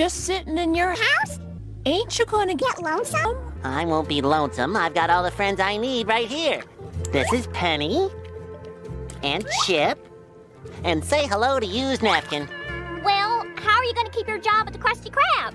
Just sitting in your house? Ain't you gonna get lonesome? I won't be lonesome. I've got all the friends I need right here. This is Penny. And Chip. And say hello to used napkin. Well, how are you going to keep your job at the Krusty Krab?